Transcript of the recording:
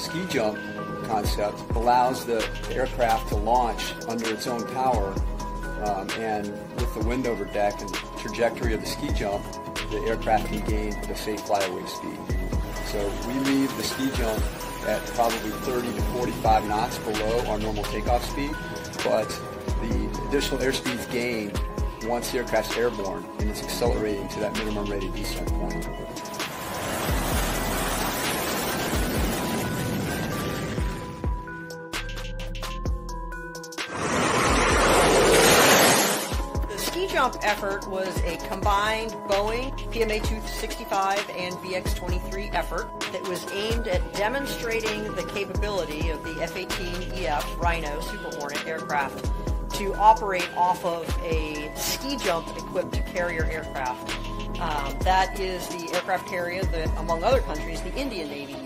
ski jump concept allows the aircraft to launch under its own power um, and with the wind over deck and trajectory of the ski jump, the aircraft can gain the safe flyaway speed. So we leave the ski jump at probably 30 to 45 knots below our normal takeoff speed, but the additional airspeed is gained once the aircraft's airborne and it's accelerating to that minimum rated descent point. Jump effort was a combined Boeing PMA 265 and VX 23 effort that was aimed at demonstrating the capability of the F 18EF Rhino Super Hornet aircraft to operate off of a ski jump equipped carrier aircraft. Um, that is the aircraft carrier that, among other countries, the Indian Navy